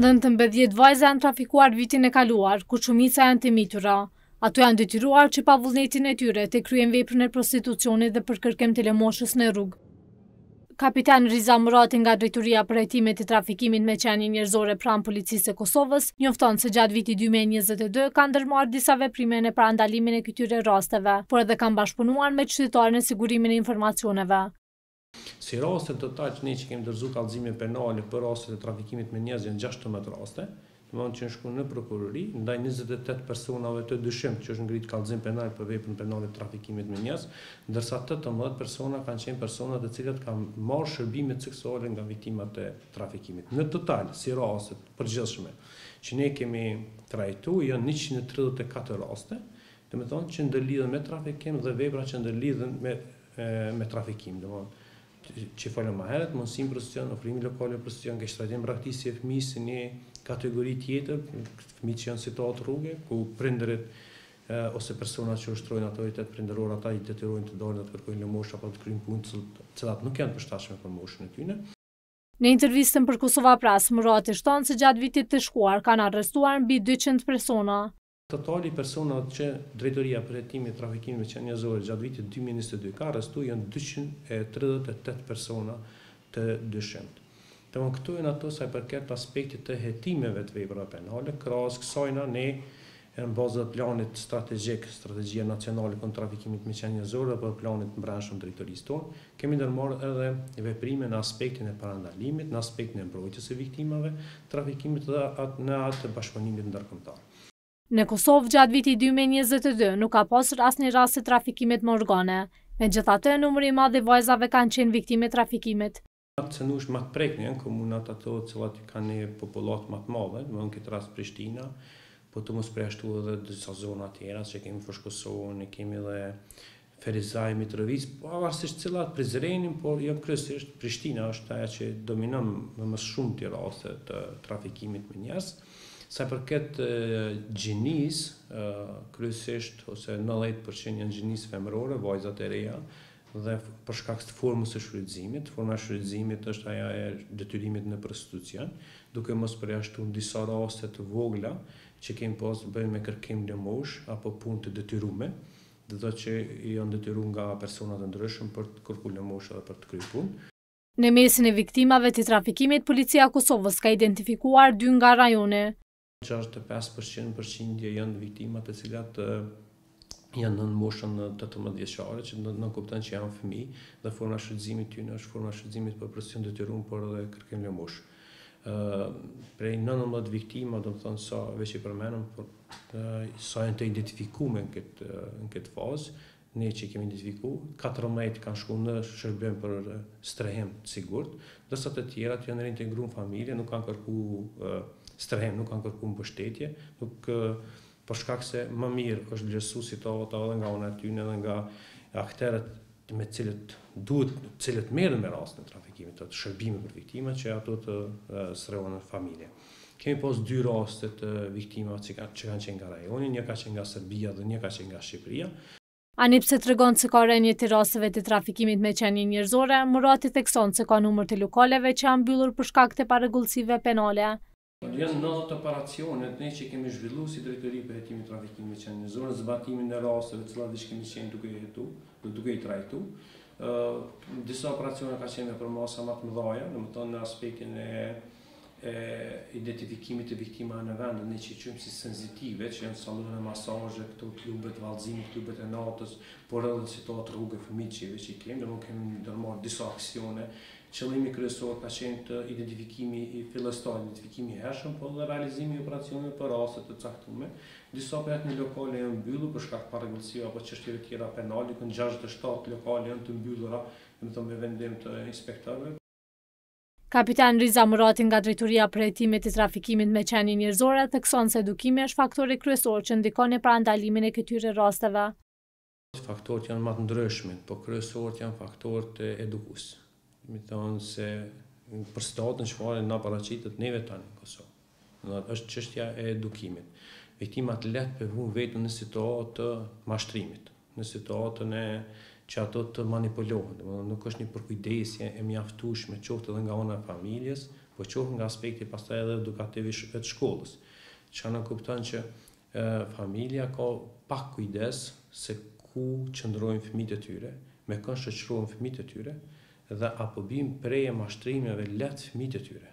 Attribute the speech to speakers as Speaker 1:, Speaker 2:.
Speaker 1: Nëntëmbëdhjetë vajza janë trafikuar vitin e kaluar, ku shumica janë të mitura. Ato janë detyruar që pa vullnetin e tyre të kryejnë veprën e prostitucionit dhe për kërkim të lëmoshës në rrugë. Kapitan Riza Murati nga Drejtoria për Hetimet e Trafikimit me Qenie Njerëzore pranë Policisë së Kosovës, njofton se gjatë vitit dy mijë e njëzet e dy kanë ndërmarrë disa veprime në parandalimin e këtyre rasteve, por edhe kanë bashkëpunuar me qytetarë në sigurimin e informacioneve.
Speaker 2: Si raste total që ne që kemi dorëzuar kallëzime penale për rastet e trafikimit me njerëz janë gjashtëmbëdhjetë raste, domethënë që është shkuar në prokurori, ndaj njëzet e tetë personave të dyshimtë që është ngrit kallëzim penal për veprën penale të trafikimit me njerëz, ndërsa tetëmbëdhjetë persona kanë qenë persona të cilët kanë marrë shërbime seksuale nga viktimat e trafikimit. Në total, si raste të përgjithshme që ne kemi trajtuar janë njëqind e tridhjetë e katër raste, domethënë që ndërlidhen me trafikim dhe vepra që ndërlidhen me me trafikim, domethënë që folëm më herët, mundësim prostitucion, ofrimi lokale për prostitucion, keqtrajtim, braktisje e fëmijës si një kategori tjetër, fëmijë që janë situatë rruge, ku prindërit ose persona që ushtrojnë autoritet prindëror, ata i detyrojnë të dalin dhe të kërkojnë lëmoshë apo të kryejnë punë të cilat nuk janë përshtatshme për moshën e tyre.
Speaker 1: Në intervistën për Kosova Press, Murati shton se gjatë vitit të shkuar kanë arrestuar mbi dyqind persona.
Speaker 2: Totali i personave që Drejtoria për Hetimin e Trafikimit me Qenie Njerëzore gjatë vitit dy mijë e njëzet e dy ka arrestuar janë dyqind e tridhjetë e tetë persona të dyshimtë. Domethënë këto janë ato sa i përket aspektit të hetimeve të veprave penale, krahas kësaj ne në bazë dhe planit strategjik, Strategjia Nacionale kundër Trafikimit me Qenie Njerëzore dhe planit të brendshëm të Drejtorisë tonë, kemi ndërmarrë edhe veprime në aspektin e parandalimit, në aspektin e mbrojtjes së viktimave të trafikimit dhe në atë të bashkëpunimit ndërkombëtar.
Speaker 1: Në Kosovë gjatë vitit dy mijë e njëzet e dy nuk ka pasur asnjë rast të trafikimit me organe. Megjithatë, numri i madh i vajzave kanë qenë viktimë e trafikimit.
Speaker 2: Më të cenueshme më të prekura janë komunat ato të cilat kanë një popullatë më të madhe, domethënë në këtë rast Prishtina, po të mos përjashtu edhe disa zona tjera që kemi Fushë Kosovën, e kemi edhe Ferizajn, Mitrovicën, pavarësisht cilat Prizrenin, por jo kryesisht, Prishtina është ajo që dominon me më së shumti raste të trafikimit me njerëz. Sa i përket gjinisë, kryesisht ose nëntëdhjetë për qind janë gjinisë femërore, vajzat e reja dhe për shkak të formës së shfrytëzimit. Forma e shfrytëzimit është ajo e detyrimit në prostitucion, duke mos përjashtuar disa raste të vogla që kemi pas të bëjmë me kërkim lëmoshë apo punë të detyrueme, Do të thotë që janë detyru nga persona të ndryshëm për të kërku lëmoshë dhe për të kry punë.
Speaker 1: Në mesin e viktimave të trafikimit Policia e Kosovës ka identifikuar dy nga rajoni.
Speaker 2: Gjashtëdhjetë e pesë për qind përqindje janë viktima të cilat janë nën moshën tetëmbëdhjetë vjeçare, që nënkupton që janë fëmijë dhe forma e shfrytëzimit të tyre është forma e shfrytëzimit për prostitucion të detyrum por edhe kërkim lëmoshë. Prej nëntëmbëdhjetë viktima, domethënë sa veç i përmenëm, sa janë të identifikume në këtë fazë, ne që i kemi identifiku, katërmbëdhjetë kanë shku në shërbim për strehim të sigurt, ndërsa të tjerat janë reintegru në familje, nuk kanë kërku strehim, nuk kanë kërku mbështetje, nuk për shkak se më mirë është vlerësu si të vetat edhe nga ana e tyne edhe nga akterët me të cilët duhet, të cilët merren me rastin e trafikimit, të të shërbimit për viktimat që ato të strehohen në familje. Kemi pas dy raste të viktimave që kanë që kanë qenë nga rajoni, një ka qenë nga Serbia dhe një ka qenë nga Shqipëria.
Speaker 1: Anipse tregon se ka rënie të rasteve të trafikimit me qenie njerëzore, Murati thekson se ka numër të lokaleve që janë mbyllur për shkak të parregullsive penale.
Speaker 2: Janë nëntë operacionet ne që kemi zhvillu si drejtori për hetimin e trafikimit me qenie njerëzore, zbatimin e rasteve të cilat veç kemi qenë duke i hetu, do duke i trajtu. Ë disa operacione ka qenë me përmasa më të mëdha, domethënë në aspektin e e identifikimit të viktimave në vendin ne që quajmë si sensitive, që janë sallone masazhe, këto klube të vallëzimit, klube të natës, por edhe në situatë rruge fëmijët që i kemi, domethënë kemi ndërmarr disa aksione Qëllimi kryesor ka qenë të identifikimi fillestar, identifikimi i hershëm, po dhe realizimi i operacioneve për raste të caktume. Disa prej tyne lokale janë mbyllur për shkak të parregullsive apo çështjeve të tjera penale, ku gjashtëdhjetë e shtatë lokale janë të mbyllura, domethënë me vendim të inspektorëve.
Speaker 1: Kapitan Riza Murati nga Drejtoria për Hetimet e Trafikimit me Qenie Njerëzore thekson se edukimi është faktori kryesor që ndikon në parandalimin e këtyre rasteve.
Speaker 2: Faktorët janë ma të ndryshmit, po kryesorët janë faktorët edukues. Mund të themi se për situatën çfarë na paraqitet neve tani në Kosovë. Domethënë është çështja e edukimit. Viktimat lehtë po e vunë veten në situatë të mashtrimit, në situatën e që ato të manipulohen. Domethënë nuk është një përkujdesje e mjaftueshme qoftë edhe nga ana e familjes, po qoftë nga aspekti pastaj edhe edukativ i shkollës. Çka nënkupton që Familja ka pak kujdes se ku qëndrojnë fëmijët e tyre, me kënd shoqërohen fëmijët e tyre dhe a po bijn pre e mashtrimeve lehtë fëmijët e tyre.